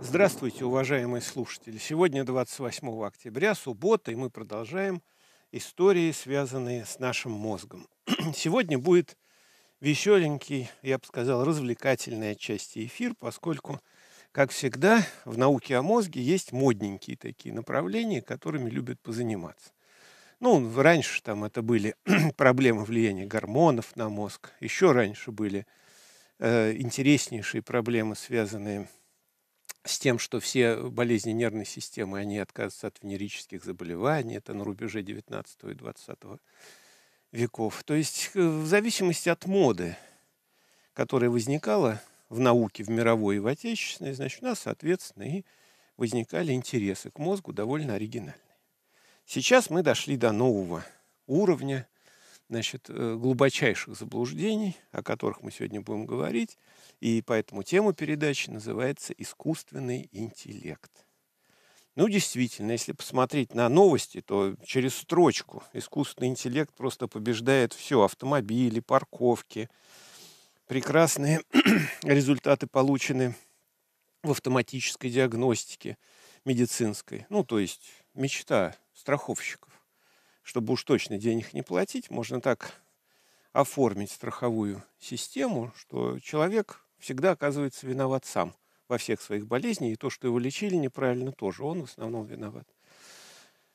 Здравствуйте, уважаемые слушатели. Сегодня 28 октября, суббота, и мы продолжаем истории, связанные с нашим мозгом. Сегодня будет веселенький, я бы сказал, развлекательная часть эфир, поскольку, как всегда, в науке о мозге есть модненькие такие направления, которыми любят позаниматься. Ну, раньше там это были проблемы влияния гормонов на мозг, еще раньше были э, интереснейшие проблемы, связанные с тем, что все болезни нервной системы, они отказываются от венерических заболеваний, это на рубеже 19 и 20 веков. То есть э, в зависимости от моды, которая возникала в науке, в мировой и в отечественной, значит, у нас, соответственно, и возникали интересы к мозгу довольно оригинальные. Сейчас мы дошли до нового уровня, значит, э, глубочайших заблуждений, о которых мы сегодня будем говорить, и поэтому тема передачи называется «Искусственный интеллект». Ну, действительно, если посмотреть на новости, то через строчку искусственный интеллект просто побеждает все. Автомобили, парковки. Прекрасные результаты получены в автоматической диагностике медицинской. Ну, то есть мечта страховщиков. Чтобы уж точно денег не платить, можно так оформить страховую систему, что человек всегда оказывается виноват сам во всех своих болезнях, и то, что его лечили неправильно, тоже он в основном виноват.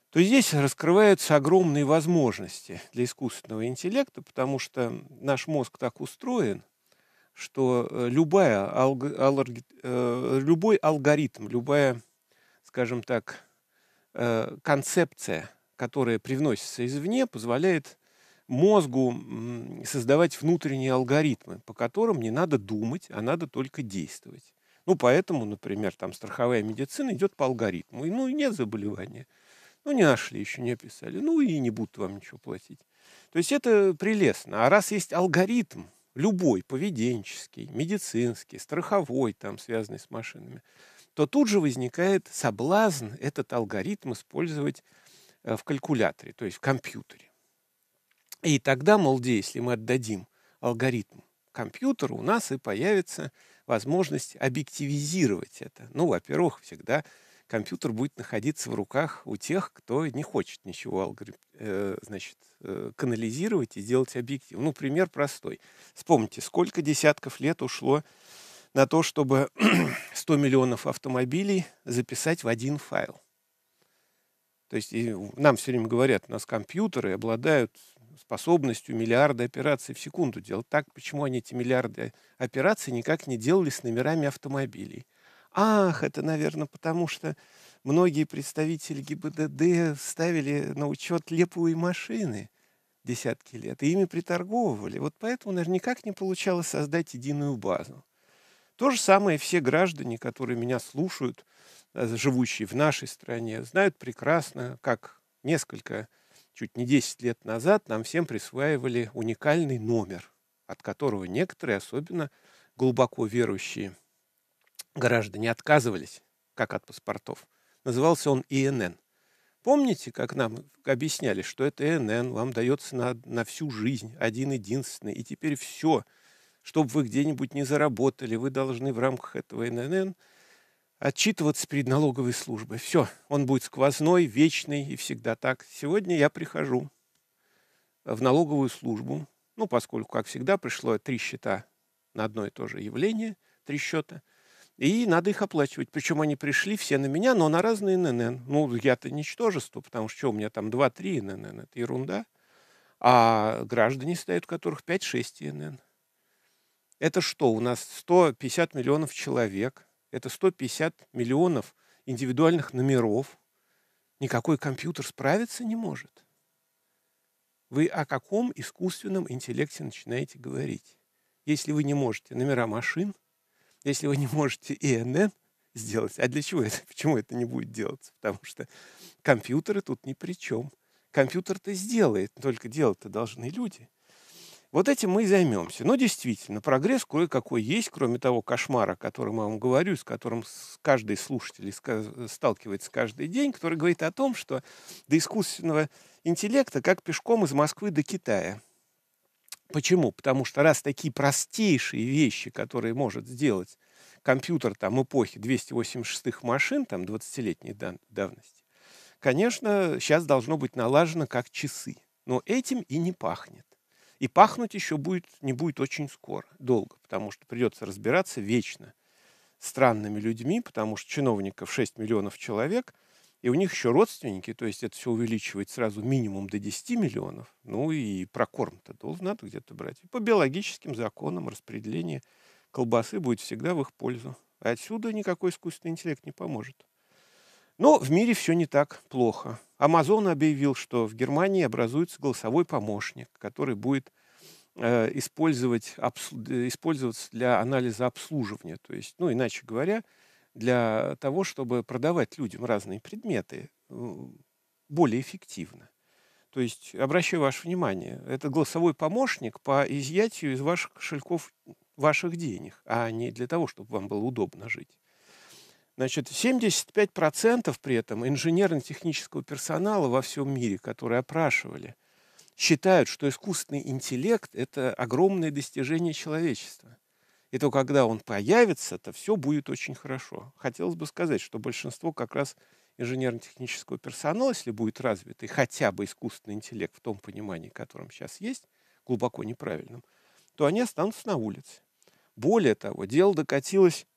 То здесь раскрываются огромные возможности для искусственного интеллекта, потому что наш мозг так устроен, что э, любая, э, любой алгоритм, любая, скажем так, э, концепция, которая привносится извне, позволяет мозгу создавать внутренние алгоритмы, по которым не надо думать, а надо только действовать. Ну, поэтому, например, там страховая медицина идет по алгоритму. И, ну, нет заболевания. Ну, не нашли еще, не описали. Ну, и не будут вам ничего платить. То есть это прелестно. А раз есть алгоритм, любой, поведенческий, медицинский, страховой, там, связанный с машинами, то тут же возникает соблазн этот алгоритм использовать в калькуляторе, то есть в компьютере. И тогда, мол, если мы отдадим алгоритм компьютеру, у нас и появится возможность объективизировать это. Ну, во-первых, всегда компьютер будет находиться в руках у тех, кто не хочет ничего алгоритм, э, значит, э, канализировать и сделать объектив. Ну, пример простой. Вспомните, сколько десятков лет ушло на то, чтобы 100 миллионов автомобилей записать в один файл. То есть нам все время говорят, у нас компьютеры обладают способностью миллиарды операций в секунду делать. Так почему они эти миллиарды операций никак не делали с номерами автомобилей? Ах, это, наверное, потому что многие представители ГИБДД ставили на учет леповые машины десятки лет, и ими приторговывали. Вот поэтому, наверное, никак не получалось создать единую базу. То же самое все граждане, которые меня слушают, живущие в нашей стране, знают прекрасно, как несколько чуть не 10 лет назад нам всем присваивали уникальный номер, от которого некоторые, особенно глубоко верующие граждане, отказывались, как от паспортов. Назывался он ИНН. Помните, как нам объясняли, что это ИНН вам дается на, на всю жизнь, один-единственный, и теперь все, чтобы вы где-нибудь не заработали, вы должны в рамках этого ИНН отчитываться перед налоговой службой. Все, он будет сквозной, вечный и всегда так. Сегодня я прихожу в налоговую службу, ну, поскольку, как всегда, пришло три счета на одно и то же явление, три счета, и надо их оплачивать. Причем они пришли все на меня, но на разные ННН. Ну, я-то ничтожество, потому что, что у меня там 2-3 ННН, это ерунда. А граждане стоят, у которых 5-6 ННН. Это что, у нас 150 миллионов человек – это 150 миллионов индивидуальных номеров. Никакой компьютер справиться не может. Вы о каком искусственном интеллекте начинаете говорить? Если вы не можете номера машин, если вы не можете ИНН сделать, а для чего это? Почему это не будет делаться? Потому что компьютеры тут ни при чем. Компьютер-то сделает, только делать-то должны люди. Вот этим мы и займемся. Но действительно, прогресс кое-какой есть, кроме того кошмара, о котором я вам говорю, с которым каждый слушатель сталкивается каждый день, который говорит о том, что до искусственного интеллекта как пешком из Москвы до Китая. Почему? Потому что раз такие простейшие вещи, которые может сделать компьютер там эпохи 286-х машин, там 20-летней давности, конечно, сейчас должно быть налажено как часы. Но этим и не пахнет. И пахнуть еще будет, не будет очень скоро, долго, потому что придется разбираться вечно странными людьми, потому что чиновников 6 миллионов человек, и у них еще родственники, то есть это все увеличивает сразу минимум до 10 миллионов. Ну и прокорм-то должен надо где-то брать. И по биологическим законам распределение колбасы будет всегда в их пользу. А отсюда никакой искусственный интеллект не поможет. Но в мире все не так плохо. Amazon объявил, что в Германии образуется голосовой помощник, который будет э, использовать, использоваться для анализа обслуживания. То есть, ну, иначе говоря, для того, чтобы продавать людям разные предметы более эффективно. То есть, обращаю ваше внимание, это голосовой помощник по изъятию из ваших кошельков ваших денег, а не для того, чтобы вам было удобно жить. Значит, 75% при этом инженерно-технического персонала во всем мире, которые опрашивали, считают, что искусственный интеллект – это огромное достижение человечества. И то, когда он появится, то все будет очень хорошо. Хотелось бы сказать, что большинство как раз инженерно-технического персонала, если будет развитый хотя бы искусственный интеллект в том понимании, которым сейчас есть, глубоко неправильным, то они останутся на улице. Более того, дело докатилось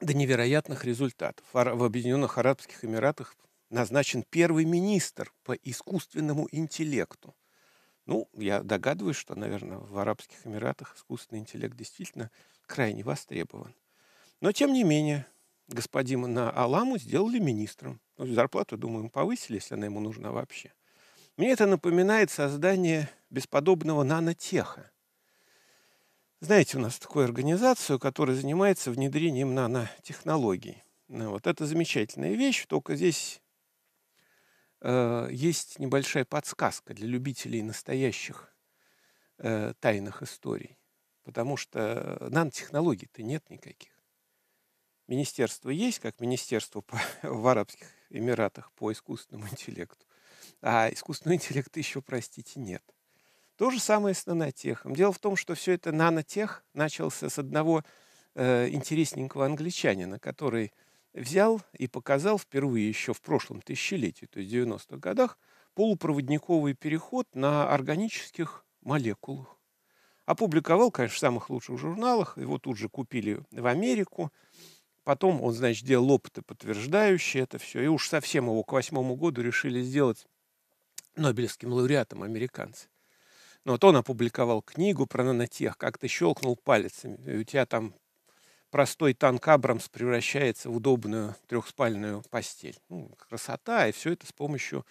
до невероятных результатов. В Объединенных Арабских Эмиратах назначен первый министр по искусственному интеллекту. Ну, я догадываюсь, что, наверное, в Арабских Эмиратах искусственный интеллект действительно крайне востребован. Но, тем не менее, господина Аламу сделали министром. Ну, зарплату, думаю, повысили, если она ему нужна вообще. Мне это напоминает создание бесподобного нанотеха. Знаете, у нас такую организацию, которая занимается внедрением нанотехнологий. Ну, вот это замечательная вещь, только здесь э, есть небольшая подсказка для любителей настоящих э, тайных историй. Потому что нанотехнологий-то нет никаких. Министерство есть, как министерство по, в Арабских Эмиратах по искусственному интеллекту. А искусственного интеллекта еще, простите, нет. То же самое с нанотехом. Дело в том, что все это нанотех начался с одного э, интересненького англичанина, который взял и показал впервые еще в прошлом тысячелетии, то есть в 90-х годах, полупроводниковый переход на органических молекулах. Опубликовал, конечно, в самых лучших журналах, его тут же купили в Америку. Потом он, значит, делал опыты, подтверждающие это все. И уж совсем его к восьмому году решили сделать Нобелевским лауреатом американцы. Но вот он опубликовал книгу про нанотех, как ты щелкнул пальцами, и у тебя там простой танк Абрамс превращается в удобную трехспальную постель. Ну, красота, и все это с помощью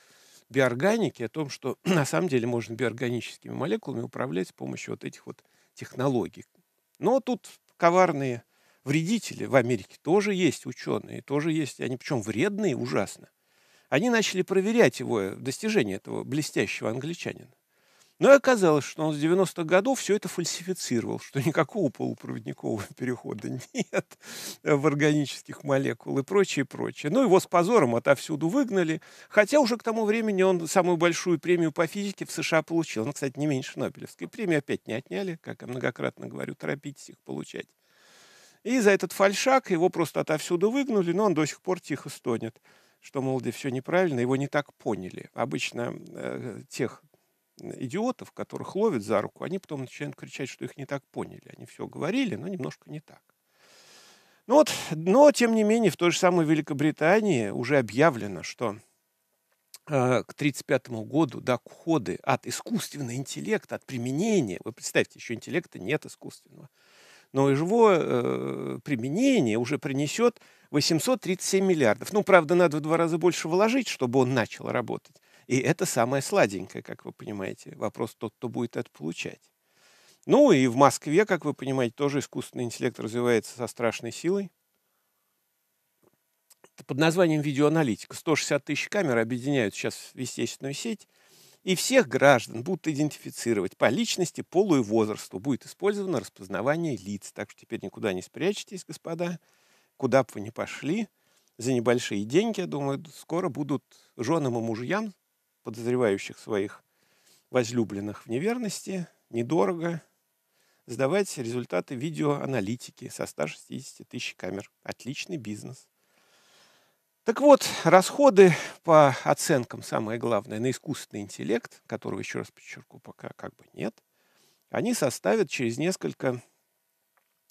биорганики, о том, что на самом деле можно биорганическими молекулами управлять с помощью вот этих вот технологий. Но тут коварные вредители в Америке тоже есть ученые, тоже есть, они причем вредные ужасно. Они начали проверять его достижения этого блестящего англичанина. Но и оказалось, что он с 90-х годов все это фальсифицировал, что никакого полупроводникового перехода нет в органических молекул и прочее, прочее. Ну, его с позором отовсюду выгнали, хотя уже к тому времени он самую большую премию по физике в США получил. Он, кстати, не меньше Нобелевской премии опять не отняли, как я многократно говорю, торопитесь их получать. И за этот фальшак его просто отовсюду выгнали, но он до сих пор тихо стонет что, мол, да все неправильно, его не так поняли. Обычно э, тех идиотов, которых ловят за руку, они потом начинают кричать, что их не так поняли. Они все говорили, но немножко не так. Ну вот, но, тем не менее, в той же самой Великобритании уже объявлено, что э, к 1935 году доходы от искусственного интеллекта, от применения, вы представьте, еще интеллекта нет искусственного, но его э, применение уже принесет 837 миллиардов. Ну, правда, надо в два раза больше вложить, чтобы он начал работать. И это самое сладенькое, как вы понимаете. Вопрос тот, кто будет это получать. Ну и в Москве, как вы понимаете, тоже искусственный интеллект развивается со страшной силой. Под названием видеоаналитика. 160 тысяч камер объединяют сейчас в естественную сеть. И всех граждан будут идентифицировать по личности, полу и возрасту. Будет использовано распознавание лиц. Так что теперь никуда не спрячетесь, господа. Куда бы вы ни пошли, за небольшие деньги, я думаю, скоро будут женам и мужьям подозревающих своих возлюбленных в неверности, недорого сдавать результаты видеоаналитики со 160 тысяч камер. Отличный бизнес. Так вот, расходы по оценкам, самое главное, на искусственный интеллект, которого, еще раз подчеркну, пока как бы нет, они составят через несколько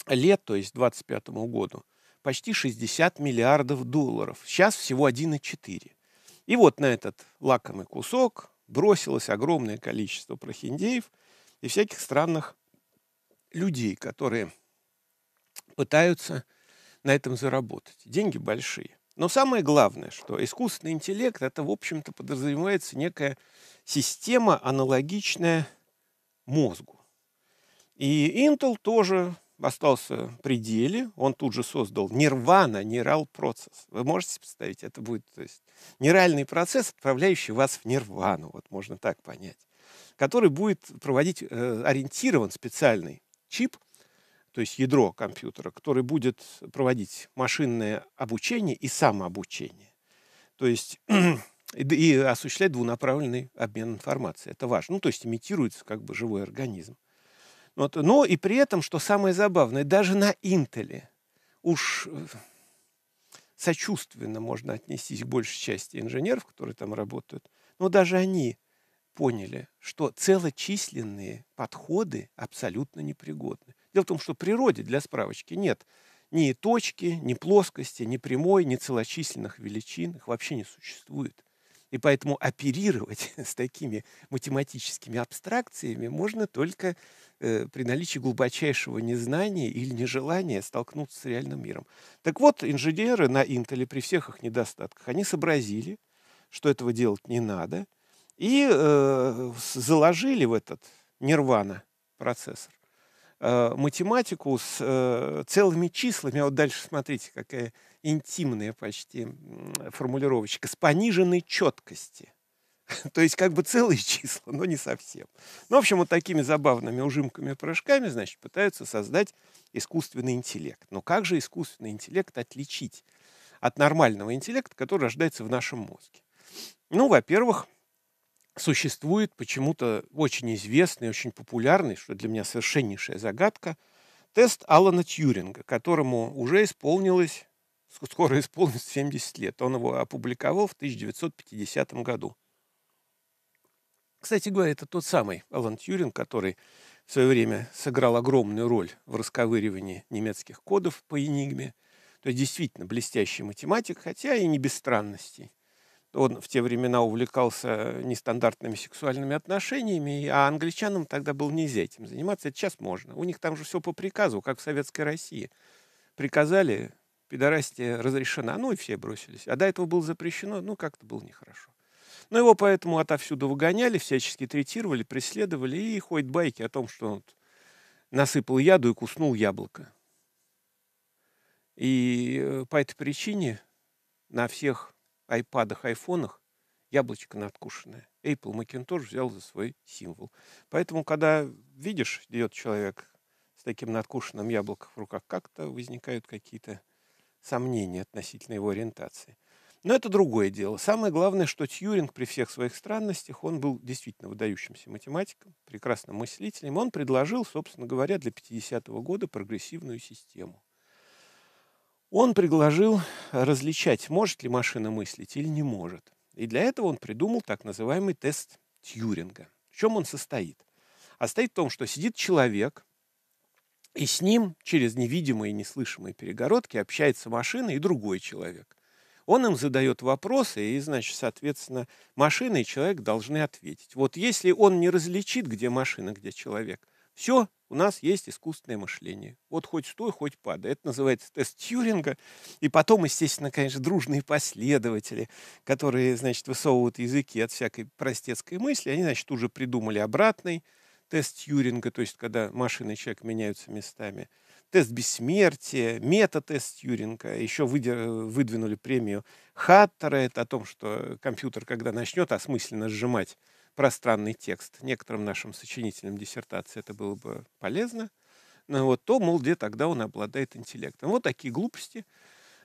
лет, то есть к 2025 году, почти 60 миллиардов долларов. Сейчас всего 1,4. И вот на этот лакомый кусок бросилось огромное количество прохиндеев и всяких странных людей, которые пытаются на этом заработать. Деньги большие. Но самое главное, что искусственный интеллект, это, в общем-то, подразумевается некая система, аналогичная мозгу. И Intel тоже остался в пределе, он тут же создал нирвана, нейрал процесс. Вы можете представить, это будет то есть, нейральный процесс, отправляющий вас в нирвану, вот можно так понять, который будет проводить э, ориентирован специальный чип, то есть ядро компьютера, который будет проводить машинное обучение и самообучение. То есть и осуществлять двунаправленный обмен информацией. Это важно. Ну, то есть имитируется как бы живой организм. Вот. Но и при этом, что самое забавное, даже на Интеле уж э, сочувственно можно отнестись к большей части инженеров, которые там работают, но даже они поняли, что целочисленные подходы абсолютно непригодны. Дело в том, что в природе, для справочки, нет ни точки, ни плоскости, ни прямой, ни целочисленных величин. Их вообще не существует. И поэтому оперировать с такими математическими абстракциями можно только при наличии глубочайшего незнания или нежелания столкнуться с реальным миром. Так вот, инженеры на Интеле при всех их недостатках, они сообразили, что этого делать не надо, и э, заложили в этот нирвана процессор э, математику с э, целыми числами. А вот дальше смотрите, какая интимная почти формулировочка, с пониженной четкости. То есть как бы целые числа, но не совсем. Ну, в общем, вот такими забавными ужимками прыжками, значит, пытаются создать искусственный интеллект. Но как же искусственный интеллект отличить от нормального интеллекта, который рождается в нашем мозге? Ну, во-первых, существует почему-то очень известный, очень популярный, что для меня совершеннейшая загадка, тест Алана Тьюринга, которому уже исполнилось скоро исполнится 70 лет. Он его опубликовал в 1950 году. Кстати говоря, это тот самый Алан Тьюринг, который в свое время сыграл огромную роль в расковыривании немецких кодов по Энигме. То есть действительно блестящий математик, хотя и не без странностей. Он в те времена увлекался нестандартными сексуальными отношениями, а англичанам тогда было нельзя этим заниматься. Это сейчас можно. У них там же все по приказу, как в Советской России. Приказали пидорастия разрешена, ну и все бросились. А до этого было запрещено, ну как-то было нехорошо. Но его поэтому отовсюду выгоняли, всячески третировали, преследовали, и ходят байки о том, что он насыпал яду и куснул яблоко. И э, по этой причине на всех айпадах, айфонах яблочко надкушенное. Apple Macintosh взял за свой символ. Поэтому, когда видишь, идет человек с таким надкушенным яблоком в руках, как-то возникают какие-то сомнения относительно его ориентации. Но это другое дело. Самое главное, что Тьюринг при всех своих странностях, он был действительно выдающимся математиком, прекрасным мыслителем. Он предложил, собственно говоря, для 50-го года прогрессивную систему. Он предложил различать, может ли машина мыслить или не может. И для этого он придумал так называемый тест Тьюринга. В чем он состоит? А состоит в том, что сидит человек, и с ним через невидимые и неслышимые перегородки общается машина и другой человек. Он им задает вопросы, и, значит, соответственно, машина и человек должны ответить. Вот если он не различит, где машина, где человек, все, у нас есть искусственное мышление. Вот хоть стой, хоть падай. Это называется тест Тьюринга. И потом, естественно, конечно, дружные последователи, которые, значит, высовывают языки от всякой простецкой мысли, они, значит, уже придумали обратный тест Тьюринга, то есть когда машина и человек меняются местами, тест бессмертия, метатест Тьюринга, еще выдвинули премию Хаттера, это о том, что компьютер, когда начнет осмысленно сжимать пространный текст, некоторым нашим сочинителям диссертации это было бы полезно, но вот то, мол, где тогда он обладает интеллектом. Вот такие глупости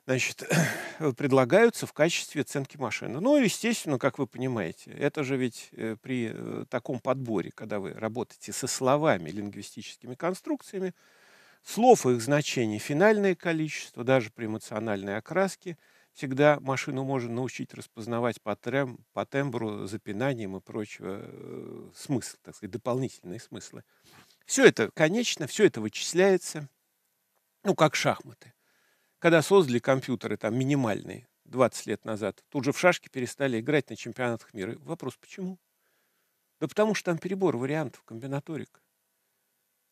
значит, предлагаются в качестве оценки машины. Ну, естественно, как вы понимаете, это же ведь э, при э, таком подборе, когда вы работаете со словами, лингвистическими конструкциями, слов и их значений финальное количество, даже при эмоциональной окраске, всегда машину можно научить распознавать по, трем, по тембру, запинаниям и прочего э, смысл, так сказать, дополнительные смыслы. Все это конечно, все это вычисляется, ну, как шахматы когда создали компьютеры там минимальные 20 лет назад, тут же в шашки перестали играть на чемпионатах мира. Вопрос, почему? Да потому что там перебор вариантов, комбинаторика.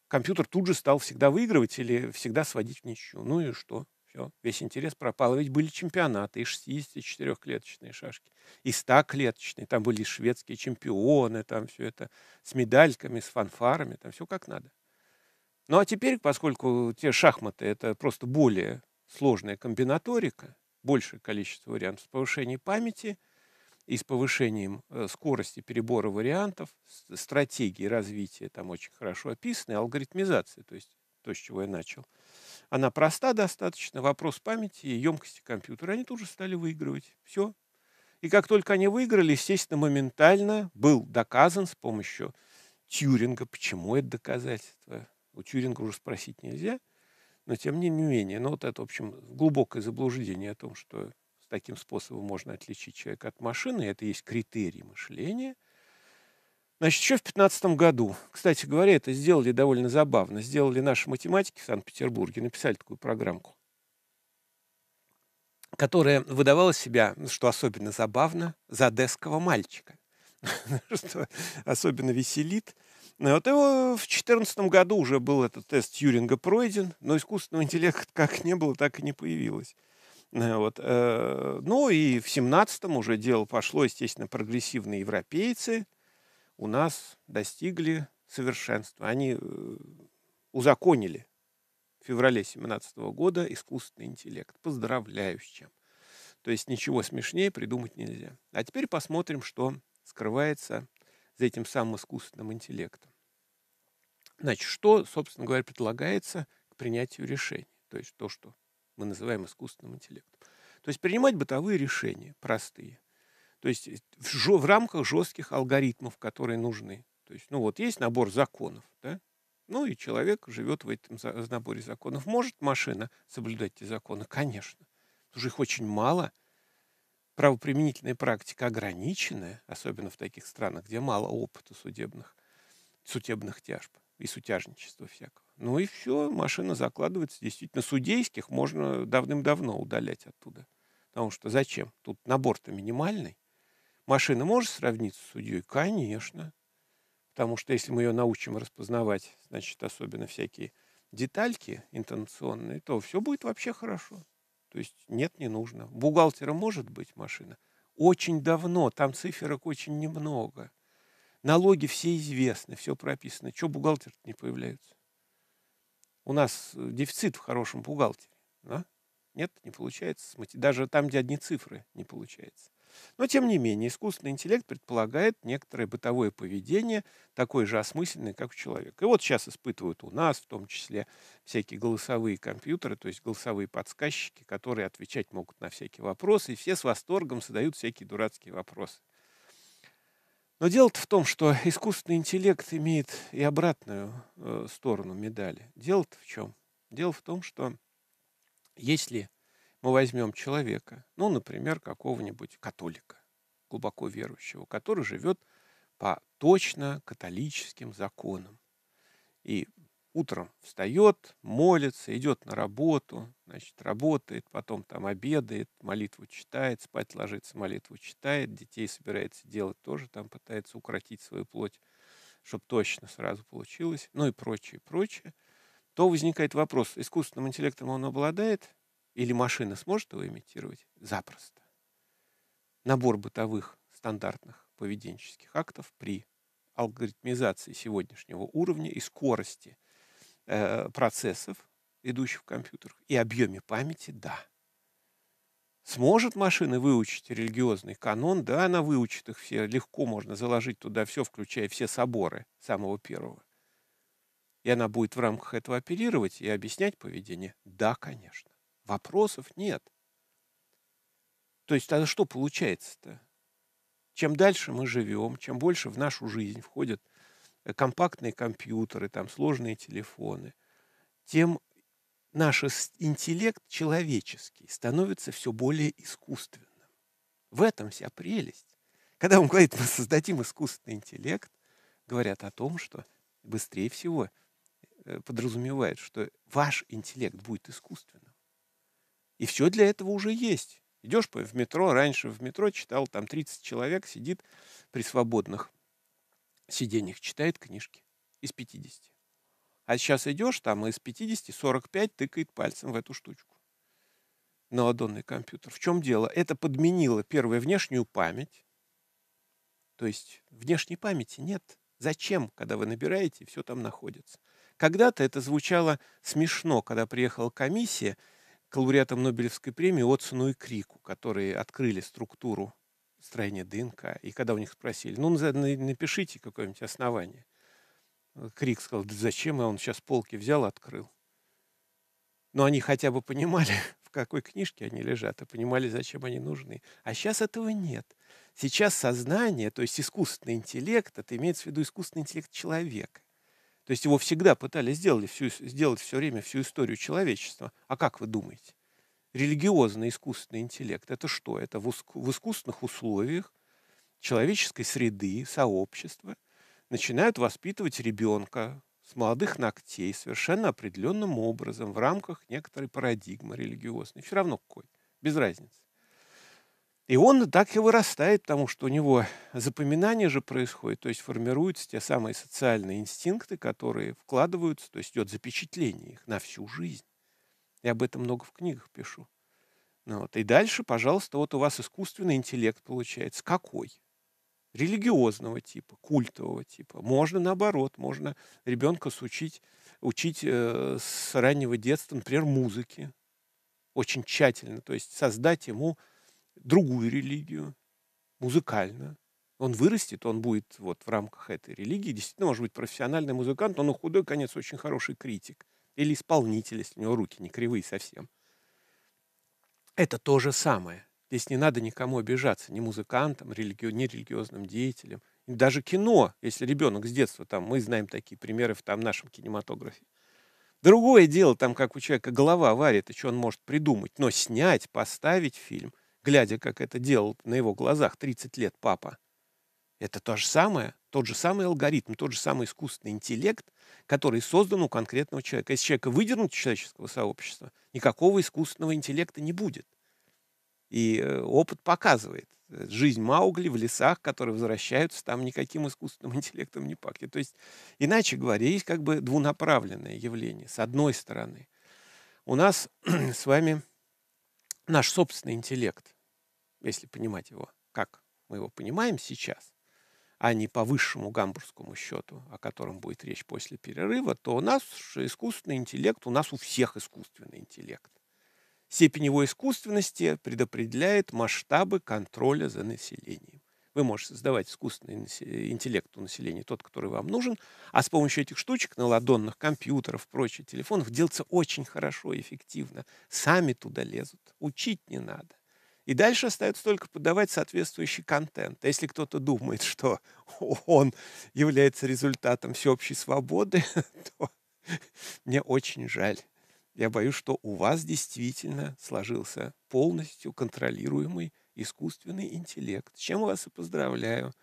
Компьютер тут же стал всегда выигрывать или всегда сводить в ничью. Ну и что? Все, весь интерес пропал. Ведь были чемпионаты и 64-клеточные шашки, и 100-клеточные. Там были шведские чемпионы, там все это с медальками, с фанфарами, там все как надо. Ну а теперь, поскольку те шахматы это просто более сложная комбинаторика, большее количество вариантов с повышением памяти и с повышением э, скорости перебора вариантов, стратегии развития там очень хорошо описаны, алгоритмизация, то есть то, с чего я начал. Она проста достаточно, вопрос памяти и емкости компьютера. Они тут же стали выигрывать. Все. И как только они выиграли, естественно, моментально был доказан с помощью Тьюринга. Почему это доказательство? У Тьюринга уже спросить нельзя. Но тем не менее, ну вот это, в общем, глубокое заблуждение о том, что таким способом можно отличить человека от машины, это есть критерий мышления. Значит, еще в 2015 году, кстати говоря, это сделали довольно забавно. Сделали наши математики в Санкт-Петербурге, написали такую программку, которая выдавала себя, что особенно забавно, за одесского мальчика. Что особенно веселит – ну, вот его в 2014 году уже был этот тест Тьюринга пройден, но искусственного интеллекта как не было, так и не появилось. Э, вот. Э, ну и в 2017 уже дело пошло, естественно, прогрессивные европейцы у нас достигли совершенства. Они э, узаконили в феврале 2017 года искусственный интеллект. Поздравляю с чем. То есть ничего смешнее придумать нельзя. А теперь посмотрим, что скрывается за этим самым искусственным интеллектом. Значит, что, собственно говоря, предлагается к принятию решений? То есть то, что мы называем искусственным интеллектом. То есть принимать бытовые решения, простые. То есть в, в рамках жестких алгоритмов, которые нужны. То есть, ну вот есть набор законов, да? Ну и человек живет в этом наборе законов. Может машина соблюдать эти законы? Конечно. Потому что их очень мало – правоприменительная практика ограниченная, особенно в таких странах, где мало опыта судебных, судебных тяжб и сутяжничества всякого. Ну и все, машина закладывается. Действительно, судейских можно давным-давно удалять оттуда. Потому что зачем? Тут набор-то минимальный. Машина может сравниться с судьей? Конечно. Потому что если мы ее научим распознавать, значит, особенно всякие детальки интонационные, то все будет вообще хорошо. То есть нет, не нужно. Бухгалтера может быть машина. Очень давно, там циферок очень немного. Налоги все известны, все прописано. Чего бухгалтер не появляются? У нас э, дефицит в хорошем бухгалтере. Да? Нет, не получается. Даже там, где одни цифры, не получается. Но, тем не менее, искусственный интеллект предполагает некоторое бытовое поведение, такое же осмысленное, как у человека. И вот сейчас испытывают у нас, в том числе, всякие голосовые компьютеры, то есть голосовые подсказчики, которые отвечать могут на всякие вопросы, и все с восторгом задают всякие дурацкие вопросы. Но дело-то в том, что искусственный интеллект имеет и обратную э, сторону медали. Дело-то в чем? Дело в том, что если мы возьмем человека, ну, например, какого-нибудь католика, глубоко верующего, который живет по точно католическим законам. И утром встает, молится, идет на работу, значит, работает, потом там обедает, молитву читает, спать ложится, молитву читает, детей собирается делать тоже, там пытается укротить свою плоть, чтобы точно сразу получилось, ну и прочее, прочее, то возникает вопрос, искусственным интеллектом он обладает или машина сможет его имитировать? Запросто. Набор бытовых стандартных поведенческих актов при алгоритмизации сегодняшнего уровня и скорости э, процессов, идущих в компьютерах, и объеме памяти, да. Сможет машина выучить религиозный канон? Да, она выучит их все. Легко можно заложить туда все, включая все соборы самого первого. И она будет в рамках этого оперировать и объяснять поведение? Да, конечно. Вопросов нет. То есть тогда что получается-то? Чем дальше мы живем, чем больше в нашу жизнь входят компактные компьютеры, там сложные телефоны, тем наш интеллект человеческий становится все более искусственным. В этом вся прелесть. Когда он говорит, мы создадим искусственный интеллект, говорят о том, что быстрее всего э, подразумевает, что ваш интеллект будет искусственным. И все для этого уже есть. Идешь в метро, раньше в метро читал, там 30 человек сидит при свободных сиденьях, читает книжки из 50. А сейчас идешь, там из 50 45 тыкает пальцем в эту штучку. На ладонный компьютер. В чем дело? Это подменило, первое, внешнюю память. То есть внешней памяти нет. Зачем, когда вы набираете, все там находится. Когда-то это звучало смешно, когда приехала комиссия, к лауреатам Нобелевской премии Отсону и Крику, которые открыли структуру строения ДНК. И когда у них спросили, ну, напишите какое-нибудь основание. Крик сказал, да зачем? И он сейчас полки взял, открыл. Но они хотя бы понимали, в какой книжке они лежат, и понимали, зачем они нужны. А сейчас этого нет. Сейчас сознание, то есть искусственный интеллект, это имеется в виду искусственный интеллект человека. То есть его всегда пытались сделать, всю, сделать все время всю историю человечества. А как вы думаете? Религиозный искусственный интеллект – это что? Это в, искусственных условиях человеческой среды, сообщества начинают воспитывать ребенка с молодых ногтей совершенно определенным образом в рамках некоторой парадигмы религиозной. Все равно какой, без разницы. И он так и вырастает, потому что у него запоминание же происходит, то есть формируются те самые социальные инстинкты, которые вкладываются, то есть идет запечатление их на всю жизнь. Я об этом много в книгах пишу. Ну, вот. И дальше, пожалуйста, вот у вас искусственный интеллект получается. Какой? Религиозного типа, культового типа. Можно наоборот, можно ребенка сучить, учить э, с раннего детства, например, музыке. Очень тщательно. То есть создать ему другую религию, музыкально. Он вырастет, он будет вот в рамках этой религии, действительно может быть профессиональный музыкант, но на худой конец очень хороший критик. Или исполнитель, если у него руки не кривые совсем. Это то же самое. Здесь не надо никому обижаться, ни музыкантам, ни религиозным деятелям. Даже кино, если ребенок с детства, там, мы знаем такие примеры в там, нашем кинематографе. Другое дело, там, как у человека голова варит, и что он может придумать. Но снять, поставить фильм, глядя, как это делал на его глазах 30 лет папа. Это то же самое, тот же самый алгоритм, тот же самый искусственный интеллект, который создан у конкретного человека. Если человека выдернуть из человеческого сообщества, никакого искусственного интеллекта не будет. И э, опыт показывает. Э, жизнь Маугли в лесах, которые возвращаются, там никаким искусственным интеллектом не пахнет. То есть, иначе говоря, есть как бы двунаправленное явление. С одной стороны, у нас с вами наш собственный интеллект, если понимать его, как мы его понимаем сейчас, а не по высшему гамбургскому счету, о котором будет речь после перерыва, то у нас искусственный интеллект, у нас у всех искусственный интеллект. Степень его искусственности предопределяет масштабы контроля за населением. Вы можете создавать искусственный интеллект у населения, тот, который вам нужен, а с помощью этих штучек на ладонных компьютеров, прочих телефонов делается очень хорошо и эффективно. Сами туда лезут, учить не надо. И дальше остается только подавать соответствующий контент. А если кто-то думает, что он является результатом всеобщей свободы, то мне очень жаль. Я боюсь, что у вас действительно сложился полностью контролируемый искусственный интеллект. С чем вас и поздравляю,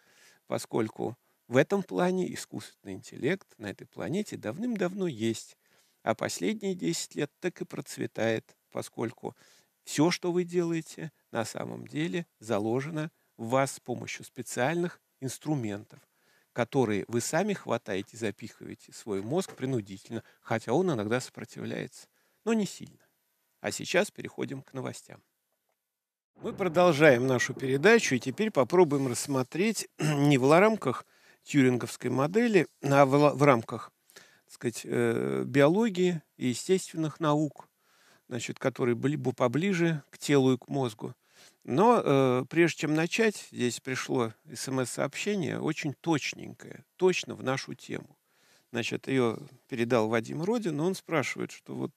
поскольку в этом плане искусственный интеллект на этой планете давным-давно есть, а последние 10 лет так и процветает, поскольку все, что вы делаете, на самом деле заложено в вас с помощью специальных инструментов, которые вы сами хватаете, запихиваете свой мозг принудительно, хотя он иногда сопротивляется, но не сильно. А сейчас переходим к новостям. Мы продолжаем нашу передачу и теперь попробуем рассмотреть не в рамках тюринговской модели, а в, в рамках так сказать, э, биологии и естественных наук, значит, которые были бы поближе к телу и к мозгу. Но э, прежде чем начать, здесь пришло смс-сообщение, очень точненькое, точно в нашу тему. Значит, ее передал Вадим Родин, но он спрашивает, что вот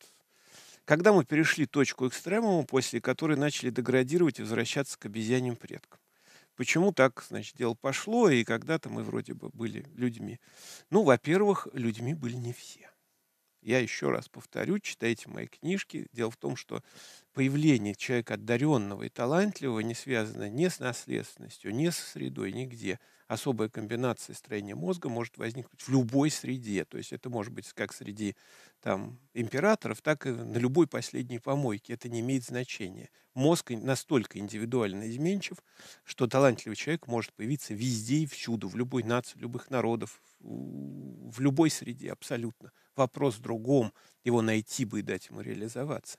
когда мы перешли точку экстремума, после которой начали деградировать и возвращаться к обезьяньим предкам. Почему так, значит, дело пошло, и когда-то мы вроде бы были людьми. Ну, во-первых, людьми были не все. Я еще раз повторю, читайте мои книжки. Дело в том, что появление человека одаренного и талантливого не связано ни с наследственностью, ни с средой, нигде особая комбинация строения мозга может возникнуть в любой среде. То есть это может быть как среди там, императоров, так и на любой последней помойке. Это не имеет значения. Мозг настолько индивидуально изменчив, что талантливый человек может появиться везде и всюду, в любой нации, любых народов, в любой среде абсолютно. Вопрос в другом, его найти бы и дать ему реализоваться.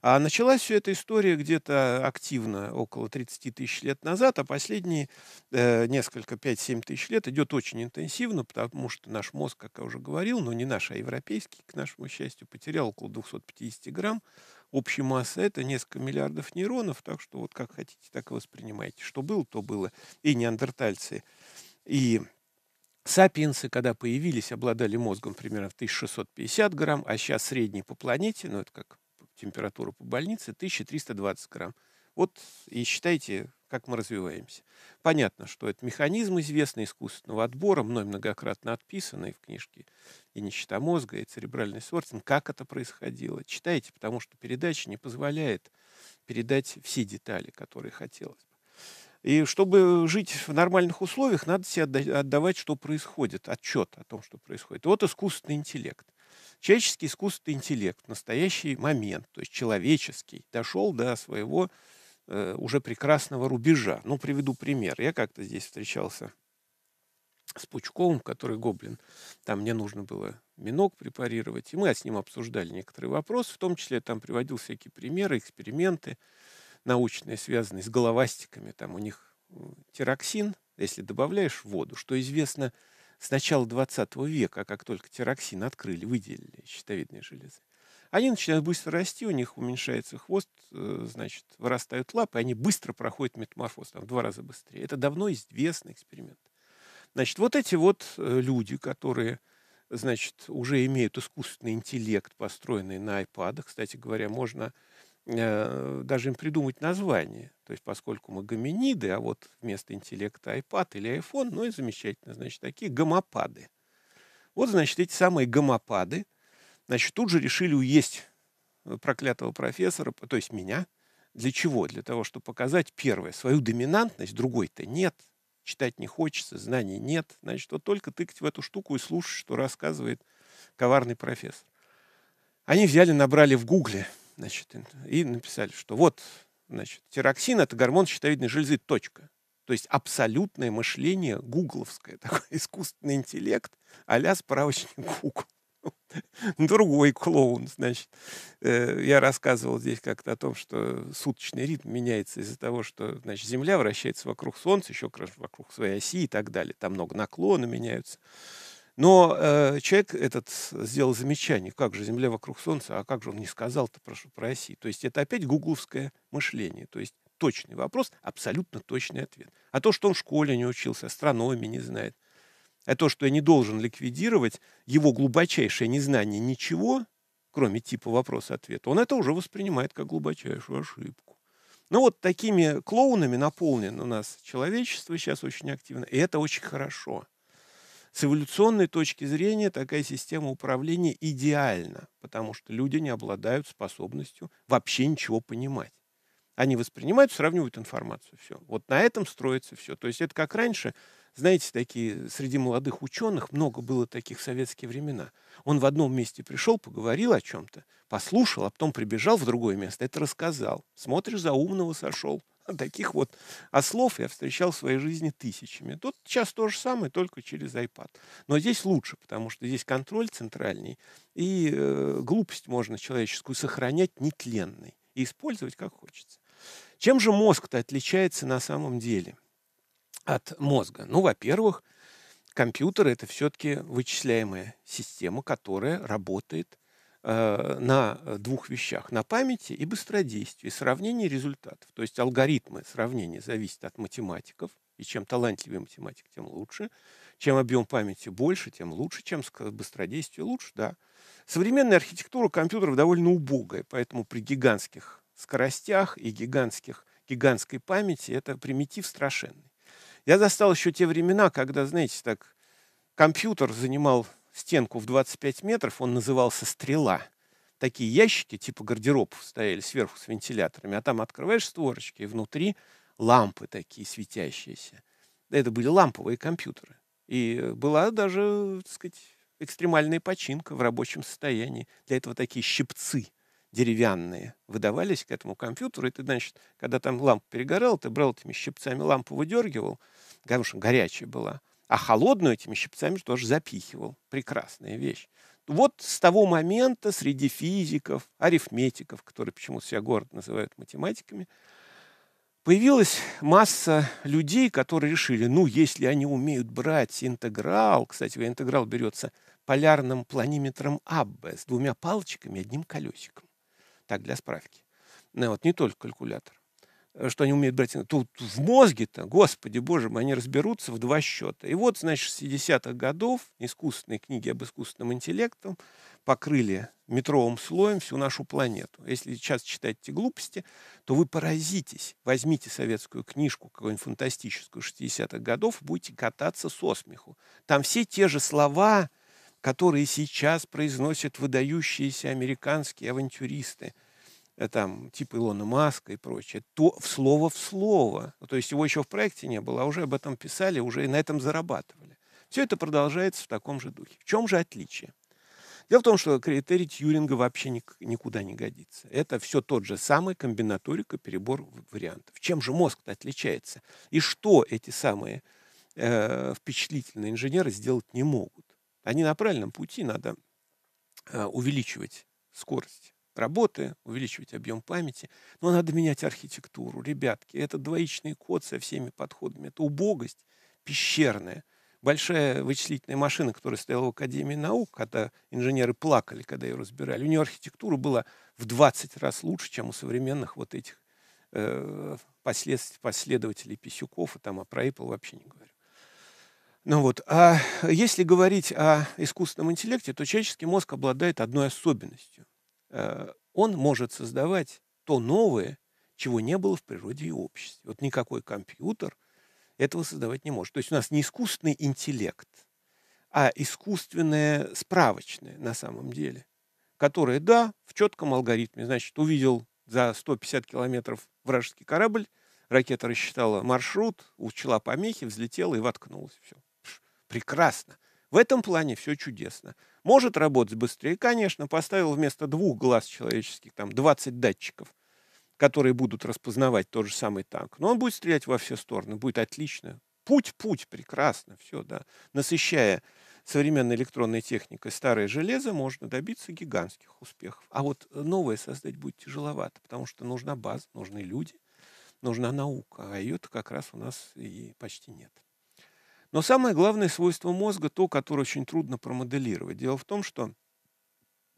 А началась вся эта история где-то активно около 30 тысяч лет назад, а последние э, несколько, 5-7 тысяч лет идет очень интенсивно, потому что наш мозг, как я уже говорил, но не наш, а европейский, к нашему счастью, потерял около 250 грамм общей массы. Это несколько миллиардов нейронов, так что вот как хотите, так и воспринимайте. Что было, то было. И неандертальцы, и Сапиенсы, когда появились, обладали мозгом примерно в 1650 грамм, а сейчас средний по планете, ну это как температура по больнице, 1320 грамм. Вот и считайте, как мы развиваемся. Понятно, что это механизм известный искусственного отбора, мной многократно отписанный в книжке «И нищета мозга», и «Церебральный сортинг». Как это происходило? Читайте, потому что передача не позволяет передать все детали, которые хотелось. И чтобы жить в нормальных условиях, надо себе отдавать, что происходит, отчет о том, что происходит. Вот искусственный интеллект. Человеческий искусственный интеллект настоящий момент, то есть человеческий, дошел до своего э, уже прекрасного рубежа. Ну, приведу пример. Я как-то здесь встречался с Пучковым, который гоблин. Там мне нужно было минок препарировать. И мы с ним обсуждали некоторые вопросы, в том числе там приводил всякие примеры, эксперименты научные, связанные с головастиками. Там у них тироксин, если добавляешь воду, что известно с начала 20 века, как только тироксин открыли, выделили щитовидные железы. Они начинают быстро расти, у них уменьшается хвост, э, значит, вырастают лапы, они быстро проходят метаморфоз, там, в два раза быстрее. Это давно известный эксперимент. Значит, вот эти вот э, люди, которые, значит, уже имеют искусственный интеллект, построенный на айпадах, кстати говоря, можно даже им придумать название. То есть, поскольку мы гоминиды, а вот вместо интеллекта iPad или iPhone, ну и замечательно, значит, такие гомопады. Вот, значит, эти самые гомопады, значит, тут же решили уесть э, проклятого профессора, то есть меня. Для чего? Для того, чтобы показать, первое, свою доминантность, другой-то нет, читать не хочется, знаний нет. Значит, вот только тыкать в эту штуку и слушать, что рассказывает коварный профессор. Они взяли, набрали в Гугле Значит, и написали, что вот, значит, тироксин – это гормон щитовидной железы, точка. То есть абсолютное мышление гугловское, такой искусственный интеллект а-ля справочник Google. Другой клоун, значит. Э, я рассказывал здесь как-то о том, что суточный ритм меняется из-за того, что значит, Земля вращается вокруг Солнца, еще вокруг своей оси и так далее. Там много наклона меняются. Но э, человек этот сделал замечание, как же Земля вокруг Солнца, а как же он не сказал-то прошу, про оси. То есть это опять гугловское мышление. То есть точный вопрос, абсолютно точный ответ. А то, что он в школе не учился, астрономии не знает, а то, что я не должен ликвидировать его глубочайшее незнание ничего, кроме типа вопрос-ответ, он это уже воспринимает как глубочайшую ошибку. Ну вот такими клоунами наполнен у нас человечество сейчас очень активно, и это очень хорошо. С эволюционной точки зрения такая система управления идеальна, потому что люди не обладают способностью вообще ничего понимать. Они воспринимают, сравнивают информацию. Все. Вот на этом строится все. То есть это как раньше, знаете, такие среди молодых ученых много было таких в советские времена. Он в одном месте пришел, поговорил о чем-то, послушал, а потом прибежал в другое место, это рассказал. Смотришь, за умного сошел. Таких вот ослов я встречал в своей жизни тысячами. Тут сейчас то же самое, только через iPad. Но здесь лучше, потому что здесь контроль центральный, и э, глупость можно человеческую сохранять нетленной и использовать как хочется. Чем же мозг-то отличается на самом деле от мозга? Ну, во-первых, компьютер это все-таки вычисляемая система, которая работает на э, двух вещах, на памяти и быстродействии, сравнении результатов. То есть алгоритмы сравнения зависят от математиков, и чем талантливее математик, тем лучше. Чем объем памяти больше, тем лучше, чем быстродействие лучше, да. Современная архитектура компьютеров довольно убогая, поэтому при гигантских скоростях и гигантских, гигантской памяти это примитив страшенный. Я застал еще те времена, когда, знаете, так компьютер занимал стенку в 25 метров, он назывался «Стрела». Такие ящики типа гардеробов стояли сверху с вентиляторами, а там открываешь створочки, и внутри лампы такие светящиеся. Это были ламповые компьютеры. И была даже, так сказать, экстремальная починка в рабочем состоянии. Для этого такие щипцы деревянные выдавались к этому компьютеру, и ты, значит, когда там лампа перегорала, ты брал этими щипцами лампу, выдергивал, потому что горячая была, а холодную этими щипцами тоже запихивал. Прекрасная вещь. Вот с того момента среди физиков, арифметиков, которые почему-то себя город называют математиками, появилась масса людей, которые решили, ну, если они умеют брать интеграл, кстати, интеграл берется полярным планиметром Аббе с двумя палочками и одним колесиком. Так, для справки. Ну, вот, не только калькулятор. Э, что они умеют брать. Тут в мозге-то, господи боже мой, они разберутся в два счета. И вот, значит, с 60-х годов искусственные книги об искусственном интеллекте покрыли метровым слоем всю нашу планету. Если сейчас читать эти глупости, то вы поразитесь. Возьмите советскую книжку, какую-нибудь фантастическую 60-х годов, будете кататься со смеху. Там все те же слова, которые сейчас произносят выдающиеся американские авантюристы, там, типа Илона Маска и прочее, то в слово в слово. Ну, то есть его еще в проекте не было, а уже об этом писали, уже и на этом зарабатывали. Все это продолжается в таком же духе. В чем же отличие? Дело в том, что критерий Тьюринга вообще никуда не годится. Это все тот же самый комбинаторика, перебор вариантов. Чем же мозг отличается? И что эти самые э, впечатлительные инженеры сделать не могут? Они на правильном пути, надо э, увеличивать скорость работы, увеличивать объем памяти, но надо менять архитектуру. Ребятки, это двоичный код со всеми подходами, это убогость пещерная. Большая вычислительная машина, которая стояла в Академии наук, когда инженеры плакали, когда ее разбирали, у нее архитектура была в 20 раз лучше, чем у современных вот этих э, последователей Писюков, и там, а про Apple вообще не говорю. Ну вот, а если говорить о искусственном интеллекте, то человеческий мозг обладает одной особенностью. Э, он может создавать то новое, чего не было в природе и обществе. Вот никакой компьютер этого создавать не может. То есть у нас не искусственный интеллект, а искусственное справочное на самом деле, которое, да, в четком алгоритме, значит, увидел за 150 километров вражеский корабль, ракета рассчитала маршрут, учла помехи, взлетела и воткнулась. Все. Прекрасно. В этом плане все чудесно. Может работать быстрее, конечно, поставил вместо двух глаз человеческих там 20 датчиков, которые будут распознавать тот же самый танк. Но он будет стрелять во все стороны, будет отлично. Путь, путь, прекрасно, все, да. Насыщая современной электронной техникой старое железо, можно добиться гигантских успехов. А вот новое создать будет тяжеловато, потому что нужна база, нужны люди, нужна наука, а ее-то как раз у нас и почти нет. Но самое главное свойство мозга, то, которое очень трудно промоделировать. Дело в том, что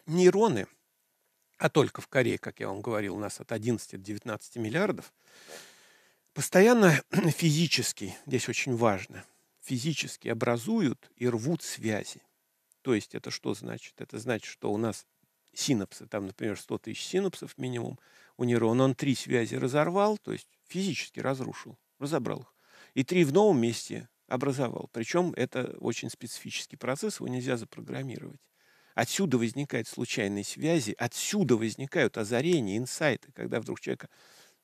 нейроны, а только в Корее, как я вам говорил, у нас от 11 до 19 миллиардов, постоянно физически, здесь очень важно, физически образуют и рвут связи. То есть это что значит? Это значит, что у нас синапсы, там, например, 100 тысяч синапсов минимум у нейрона, он три связи разорвал, то есть физически разрушил, разобрал их. И три в новом месте образовал. Причем это очень специфический процесс, его нельзя запрограммировать. Отсюда возникают случайные связи, отсюда возникают озарения, инсайты, когда вдруг человека,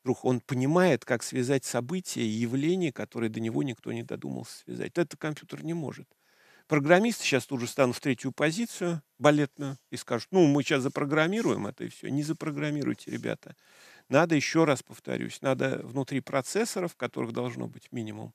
вдруг он понимает, как связать события и явления, которые до него никто не додумался связать. Это компьютер не может. Программисты сейчас тут же станут в третью позицию балетную и скажут, ну, мы сейчас запрограммируем это и все. Не запрограммируйте, ребята. Надо, еще раз повторюсь, надо внутри процессоров, которых должно быть минимум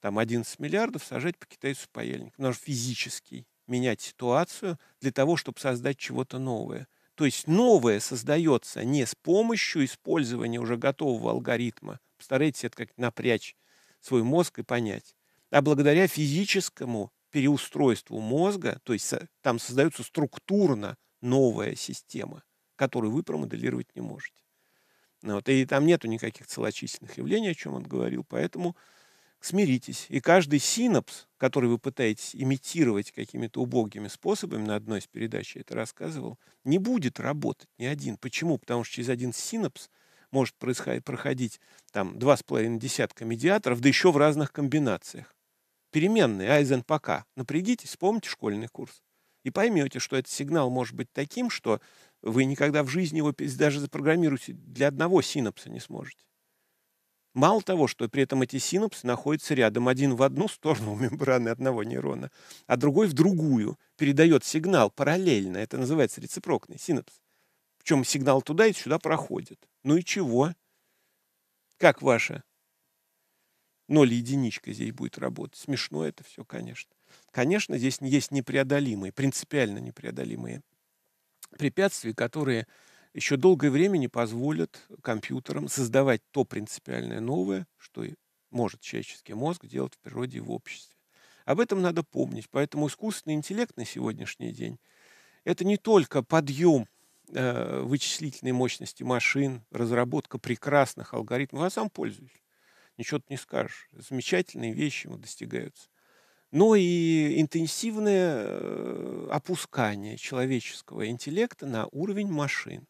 там 11 миллиардов сажать по китайцу паяльник. Нужно физически менять ситуацию для того, чтобы создать чего-то новое. То есть новое создается не с помощью использования уже готового алгоритма. Постарайтесь это как напрячь свой мозг и понять. А благодаря физическому переустройству мозга, то есть там создается структурно новая система, которую вы промоделировать не можете. Ну вот, и там нету никаких целочисленных явлений, о чем он говорил, поэтому смиритесь. И каждый синапс, который вы пытаетесь имитировать какими-то убогими способами, на одной из передач я это рассказывал, не будет работать ни один. Почему? Потому что через один синапс может происходить, проходить там два с половиной десятка медиаторов, да еще в разных комбинациях. Переменные, айзен пока. Напрягитесь, вспомните школьный курс. И поймете, что этот сигнал может быть таким, что вы никогда в жизни его даже запрограммируете для одного синапса не сможете. Мало того, что при этом эти синапсы находятся рядом, один в одну сторону мембраны одного нейрона, а другой в другую, передает сигнал параллельно. Это называется рецепрокный синапс. Причем сигнал туда и сюда проходит. Ну и чего? Как ваша ноль единичка здесь будет работать? Смешно это все, конечно. Конечно, здесь есть непреодолимые, принципиально непреодолимые препятствия, которые еще долгое время не позволят компьютерам создавать то принципиальное новое, что может человеческий мозг делать в природе и в обществе. Об этом надо помнить. Поэтому искусственный интеллект на сегодняшний день – это не только подъем э, вычислительной мощности машин, разработка прекрасных алгоритмов. Я сам пользуюсь. Ничего ты не скажешь. Замечательные вещи достигаются но и интенсивное э, опускание человеческого интеллекта на уровень машин.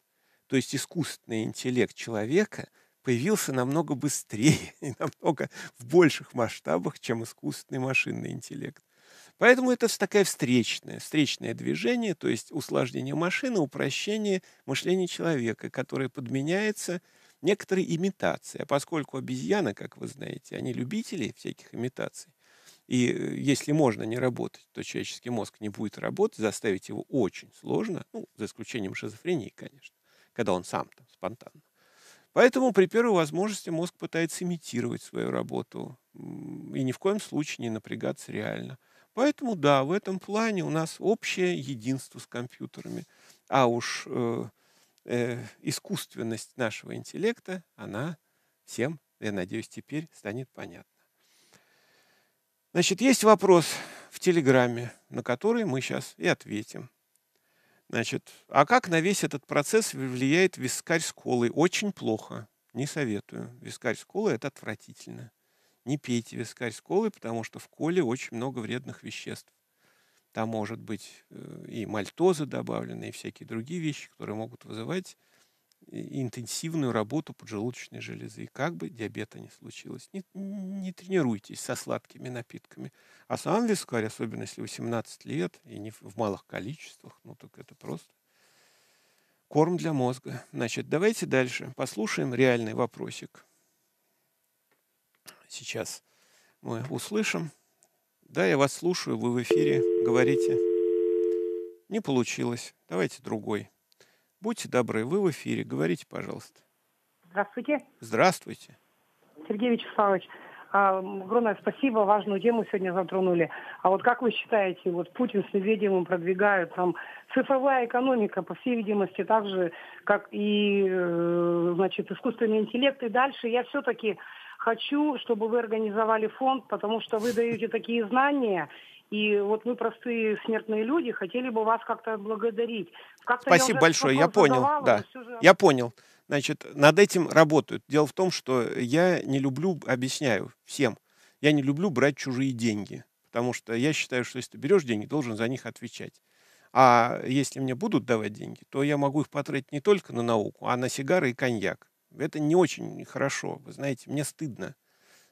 То есть искусственный интеллект человека появился намного быстрее и намного в больших масштабах, чем искусственный машинный интеллект. Поэтому это такая встречное, встречное движение, то есть усложнение машины, упрощение мышления человека, которое подменяется некоторой имитацией. А поскольку обезьяны, как вы знаете, они любители всяких имитаций, и если можно не работать, то человеческий мозг не будет работать, заставить его очень сложно, ну, за исключением шизофрении, конечно, когда он сам там спонтанно. Поэтому при первой возможности мозг пытается имитировать свою работу и ни в коем случае не напрягаться реально. Поэтому да, в этом плане у нас общее единство с компьютерами, а уж э, э, искусственность нашего интеллекта, она всем, я надеюсь, теперь станет понятна. Значит, есть вопрос в Телеграме, на который мы сейчас и ответим. Значит, а как на весь этот процесс влияет вискарь с колой? Очень плохо. Не советую. Вискарь с колой – это отвратительно. Не пейте вискарь с колой, потому что в коле очень много вредных веществ. Там может быть э, и мальтоза добавлены, и всякие другие вещи, которые могут вызывать интенсивную работу поджелудочной железы. И как бы диабета не случилось. Не, не тренируйтесь со сладкими напитками. А сам вискарь, особенно если 18 лет и не в малых количествах, ну так это просто корм для мозга. Значит, давайте дальше послушаем реальный вопросик. Сейчас мы услышим. Да, я вас слушаю, вы в эфире, говорите. Не получилось. Давайте другой. Будьте добры, вы в эфире, говорите, пожалуйста. Здравствуйте. Здравствуйте. Сергей Вячеславович, а, огромное спасибо, важную тему сегодня затронули. А вот как вы считаете, вот Путин с Медведевым продвигают там цифровая экономика, по всей видимости, так же, как и, э, значит, искусственный интеллект и дальше. Я все-таки хочу, чтобы вы организовали фонд, потому что вы даете такие знания, и вот мы, простые смертные люди, хотели бы вас как-то благодарить. Как Спасибо я большое, я понял. Задавала, да, же... я понял. Значит, над этим работают. Дело в том, что я не люблю, объясняю всем, я не люблю брать чужие деньги. Потому что я считаю, что если ты берешь деньги, должен за них отвечать. А если мне будут давать деньги, то я могу их потратить не только на науку, а на сигары и коньяк. Это не очень хорошо, вы знаете, мне стыдно.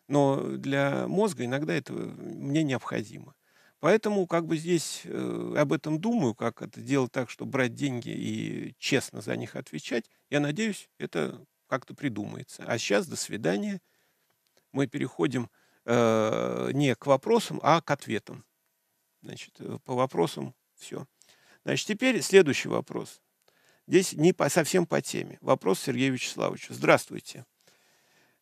Но для мозга иногда это мне необходимо. Поэтому как бы здесь э, об этом думаю, как это делать так, чтобы брать деньги и честно за них отвечать. Я надеюсь, это как-то придумается. А сейчас до свидания. Мы переходим э, не к вопросам, а к ответам. Значит, э, по вопросам все. Значит, теперь следующий вопрос. Здесь не по, совсем по теме. Вопрос Сергея Вячеславовича. Здравствуйте.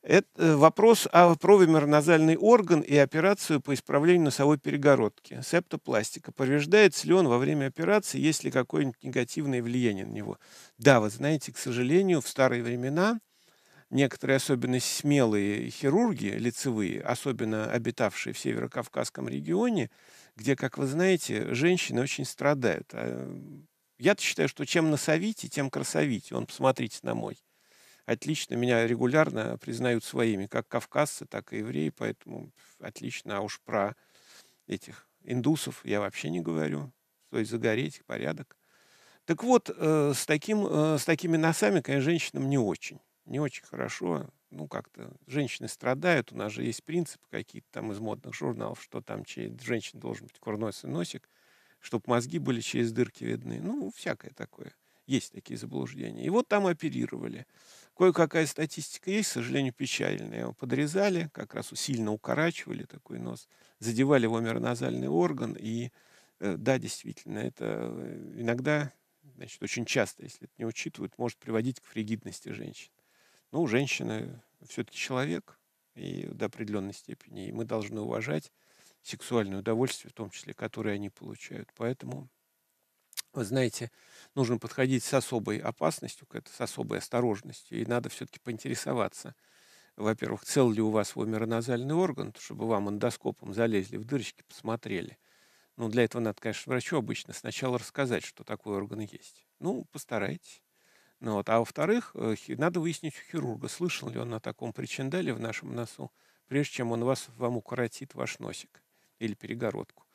Это э, вопрос о провимерназальный орган и операцию по исправлению носовой перегородки. Септопластика. Повреждается ли он во время операции, есть ли какое-нибудь негативное влияние на него? Да, вы знаете, к сожалению, в старые времена некоторые особенно смелые хирурги лицевые, особенно обитавшие в Северо-Кавказском регионе, где, как вы знаете, женщины очень страдают. А, я-то считаю, что чем носовите, тем красовите. Он, посмотрите на мой отлично. Меня регулярно признают своими, как кавказцы, так и евреи, поэтому отлично. А уж про этих индусов я вообще не говорю. То есть загореть, порядок. Так вот, э, с, таким, э, с такими носами, конечно, женщинам не очень. Не очень хорошо. Ну, как-то женщины страдают. У нас же есть принципы какие-то там из модных журналов, что там женщина должен быть курносый носик, чтобы мозги были через дырки видны. Ну, всякое такое. Есть такие заблуждения. И вот там оперировали. Кое-какая статистика есть, к сожалению, печальная. Его подрезали, как раз сильно укорачивали такой нос, задевали его мероназальный орган. И э, да, действительно, это э, иногда, значит, очень часто, если это не учитывают, может приводить к фригидности женщин. Ну, женщина все-таки человек, и до определенной степени. И мы должны уважать сексуальное удовольствие, в том числе, которое они получают. Поэтому вы знаете, нужно подходить с особой опасностью, с особой осторожностью, и надо все-таки поинтересоваться, во-первых, цел ли у вас свой мироназальный орган, чтобы вам эндоскопом залезли в дырочки, посмотрели. Ну, для этого надо, конечно, врачу обычно сначала рассказать, что такой орган есть. Ну, постарайтесь. Ну, вот. А во-вторых, э, надо выяснить у хирурга, слышал ли он о таком причиндале в нашем носу, прежде чем он вас, вам укоротит ваш носик или перегородку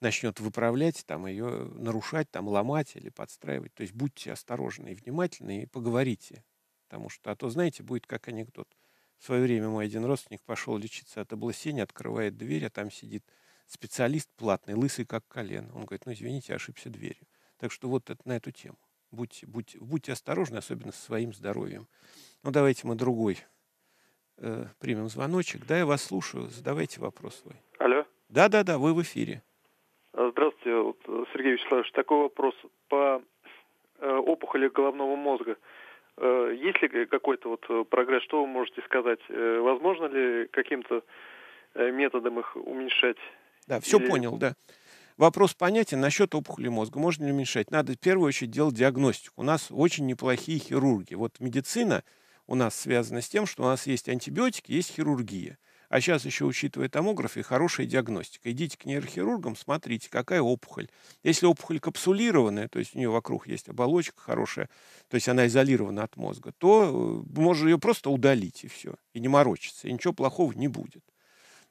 начнет выправлять, там, ее нарушать, там, ломать или подстраивать. То есть будьте осторожны и внимательны и поговорите. Потому что, а то, знаете, будет как анекдот. В свое время мой один родственник пошел лечиться от облысения, открывает дверь, а там сидит специалист платный, лысый как колено. Он говорит, ну, извините, ошибся дверью. Так что вот это на эту тему. Будьте, будьте, будьте осторожны, особенно со своим здоровьем. Ну, давайте мы другой э, примем звоночек. Да, я вас слушаю. Задавайте вопрос свой. Алло. Да-да-да, вы в эфире. Здравствуйте, вот, Сергей Вячеславович. Такой вопрос по э, опухоли головного мозга. Э, есть ли какой-то вот прогресс? Что вы можете сказать? Э, возможно ли каким-то э, методом их уменьшать? Да, все Или... понял, да. Вопрос понятен насчет опухоли мозга. Можно ли уменьшать? Надо в первую очередь делать диагностику. У нас очень неплохие хирурги. Вот медицина у нас связана с тем, что у нас есть антибиотики, есть хирургия. А сейчас еще, учитывая томографии, хорошая диагностика. Идите к нейрохирургам, смотрите, какая опухоль. Если опухоль капсулированная, то есть у нее вокруг есть оболочка хорошая, то есть она изолирована от мозга, то э, можно ее просто удалить и все, и не морочиться, и ничего плохого не будет.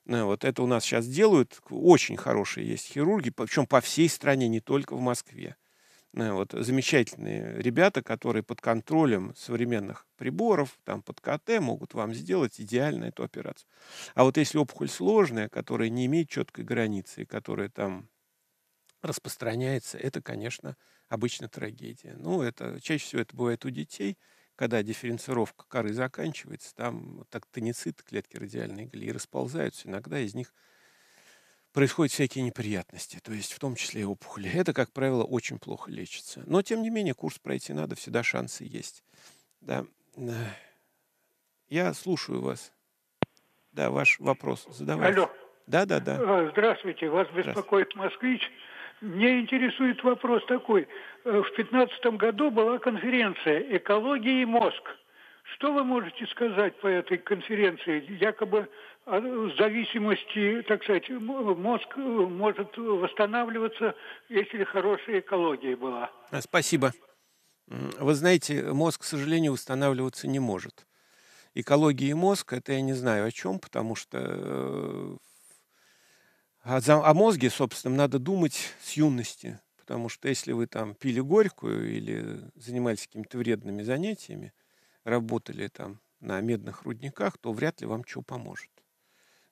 Ну, вот это у нас сейчас делают. Очень хорошие есть хирурги, причем по всей стране, не только в Москве. Э, вот, замечательные ребята, которые под контролем современных приборов, там под КТ могут вам сделать идеально эту операцию. А вот если опухоль сложная, которая не имеет четкой границы, которая там распространяется, это, конечно, обычно трагедия. Ну, это чаще всего это бывает у детей, когда дифференцировка коры заканчивается, там так тонициты, клетки радиальной глии расползаются, иногда из них происходят всякие неприятности, то есть в том числе и опухоли. Это, как правило, очень плохо лечится. Но, тем не менее, курс пройти надо, всегда шансы есть. Да. Я слушаю вас. Да, ваш вопрос задавайте. Алло. Да, да, да. Здравствуйте, вас беспокоит москвич. Мне интересует вопрос такой. Э, в 2015 году была конференция «Экология и мозг». Что вы можете сказать по этой конференции? Якобы а, в зависимости, так сказать, мозг э, может восстанавливаться, если хорошая экология была. А, спасибо. Вы знаете, мозг, к сожалению, восстанавливаться не может. Экология и мозг, это я не знаю о чем, потому что э, о, о мозге, собственно, надо думать с юности. Потому что если вы там пили горькую или занимались какими-то вредными занятиями, работали там на медных рудниках, то вряд ли вам что поможет.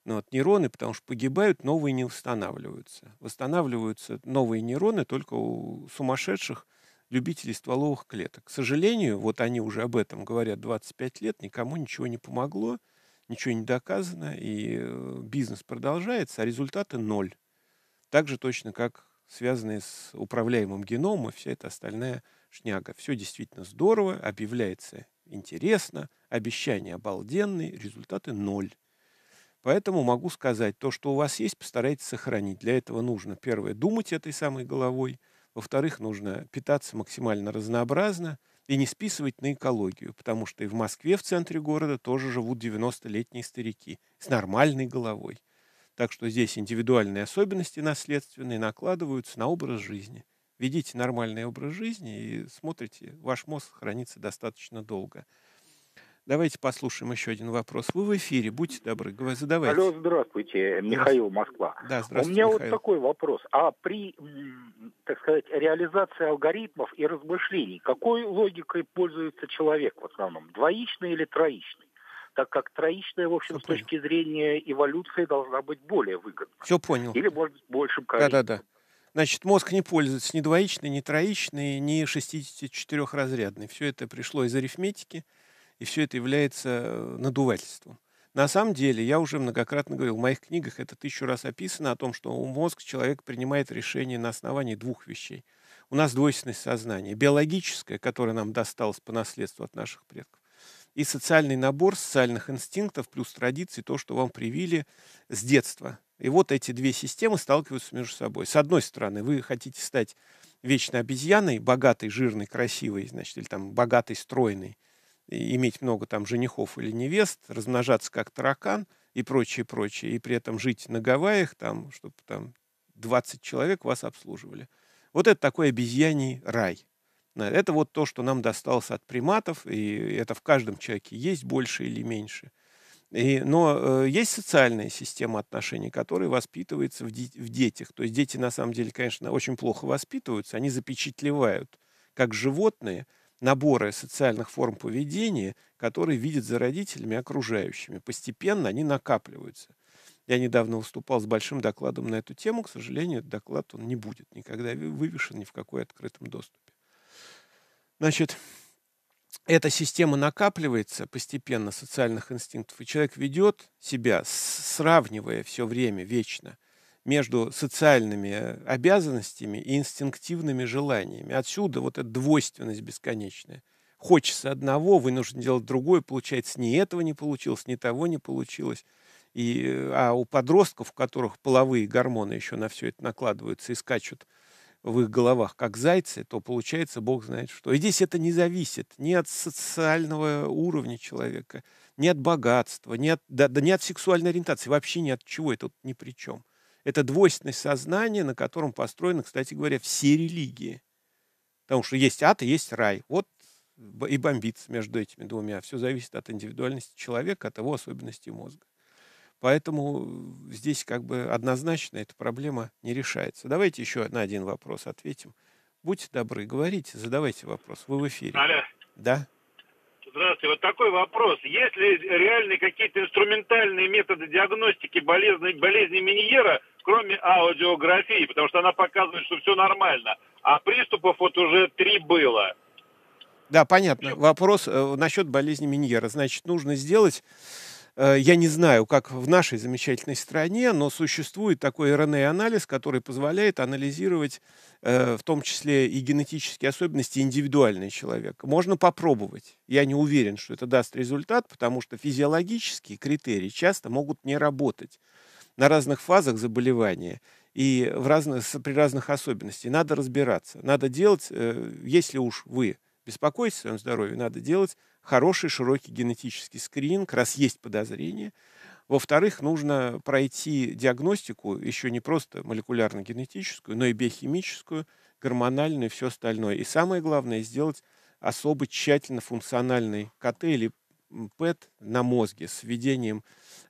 Ну, вот, нейроны, потому что погибают, новые не восстанавливаются. Восстанавливаются новые нейроны только у сумасшедших любителей стволовых клеток. К сожалению, вот они уже об этом говорят 25 лет, никому ничего не помогло, ничего не доказано, и э, бизнес продолжается, а результаты ноль. Так же точно, как связанные с управляемым геномом и вся эта остальная шняга. Все действительно здорово, объявляется интересно, обещания обалденные, результаты ноль. Поэтому могу сказать, то, что у вас есть, постарайтесь сохранить. Для этого нужно, первое, думать этой самой головой. Во-вторых, нужно питаться максимально разнообразно и не списывать на экологию, потому что и в Москве, в центре города, тоже живут 90-летние старики с нормальной головой. Так что здесь индивидуальные особенности наследственные накладываются на образ жизни. Ведите нормальный образ жизни и смотрите, ваш мозг хранится достаточно долго. Давайте послушаем еще один вопрос. Вы в эфире, будьте добры, задавайте. Алло, здравствуйте, Михаил Москва. Да, здравствуйте, У меня Михаил. вот такой вопрос. А при, так сказать, реализации алгоритмов и размышлений, какой логикой пользуется человек в основном? Двоичной или троичной? Так как троичная, в общем, Все с точки зрения эволюции должна быть более выгодна. Все понял. Или, может быть, большим количеством. Да-да-да. Значит, мозг не пользуется ни двоичной, ни троичной, ни 64-разрядной. Все это пришло из арифметики, и все это является э, надувательством. На самом деле, я уже многократно говорил, в моих книгах это тысячу раз описано о том, что у мозг человек принимает решение на основании двух вещей. У нас двойственность сознания. Биологическое, которое нам досталось по наследству от наших предков, и социальный набор социальных инстинктов плюс традиции, то, что вам привили с детства. И вот эти две системы сталкиваются между собой. С одной стороны, вы хотите стать вечной обезьяной, богатой, жирной, красивой, значит, или там богатой, стройной, иметь много там женихов или невест, размножаться как таракан и прочее, прочее, и при этом жить на Гавайях, там, чтобы там 20 человек вас обслуживали. Вот это такой обезьяний рай. Это вот то, что нам досталось от приматов, и это в каждом человеке есть больше или меньше. И, но э, есть социальная система отношений, которая воспитывается в, де- в детях. То есть дети, на самом деле, конечно, очень плохо воспитываются, они запечатлевают, как животные, наборы социальных форм поведения, которые видят за родителями окружающими. Постепенно они накапливаются. Я недавно выступал с большим докладом на эту тему. К сожалению, этот доклад он не будет никогда вывешен ни в какой открытом доступе. Значит, эта система накапливается постепенно социальных инстинктов, и человек ведет себя, сравнивая все время вечно между социальными обязанностями и инстинктивными желаниями. Отсюда вот эта двойственность бесконечная. Хочется одного, вынужден делать другое, получается, ни этого не получилось, ни того не получилось. И, а у подростков, у которых половые гормоны еще на все это накладываются и скачут в их головах, как зайцы, то получается бог знает что. И здесь это не зависит ни от социального уровня человека, ни от богатства, ни от, да, да, ни от сексуальной ориентации, вообще ни от чего, это тут ни при чем. Это двойственность сознания, на котором построены, кстати говоря, все религии. Потому что есть ад и есть рай. Вот и бомбится между этими двумя. Все зависит от индивидуальности человека, от его особенностей мозга. Поэтому здесь как бы однозначно эта проблема не решается. Давайте еще на один вопрос ответим. Будьте добры, говорите, задавайте вопрос. Вы в эфире. Алло. Да. Здравствуйте. Вот такой вопрос. Есть ли реальные какие-то инструментальные методы диагностики болезни, болезни Миньера, кроме аудиографии? Потому что она показывает, что все нормально. А приступов вот уже три было. Да, понятно. Вопрос э, насчет болезни Миньера. Значит, нужно сделать Э, я не знаю, как в нашей замечательной стране, но существует такой РНА-анализ, который позволяет анализировать э, в том числе и генетические особенности индивидуального человека. Можно попробовать. Я не уверен, что это даст результат, потому что физиологические критерии часто могут не работать на разных фазах заболевания и в разных, при разных особенностях. Надо разбираться. Надо делать, э, если уж вы беспокойтесь о своем здоровье, надо делать хороший широкий генетический скрининг, раз есть подозрение. Во-вторых, нужно пройти диагностику, еще не просто молекулярно-генетическую, но и биохимическую, гормональную и все остальное. И самое главное, сделать особо тщательно функциональный КТ или ПЭТ на мозге с введением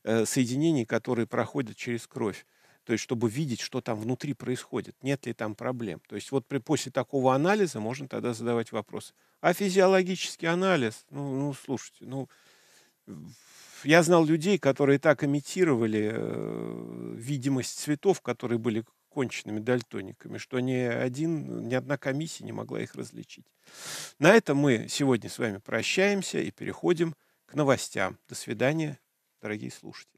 э, соединений, которые проходят через кровь. То есть, чтобы видеть, что там внутри происходит, нет ли там проблем. То есть, вот при, после такого анализа можно тогда задавать вопросы. А физиологический анализ, ну, ну слушайте, ну, я знал людей, которые так имитировали э, видимость цветов, которые были конченными дальтониками, что ни, один, ни одна комиссия не могла их различить. На этом мы сегодня с вами прощаемся и переходим к новостям. До свидания, дорогие слушатели.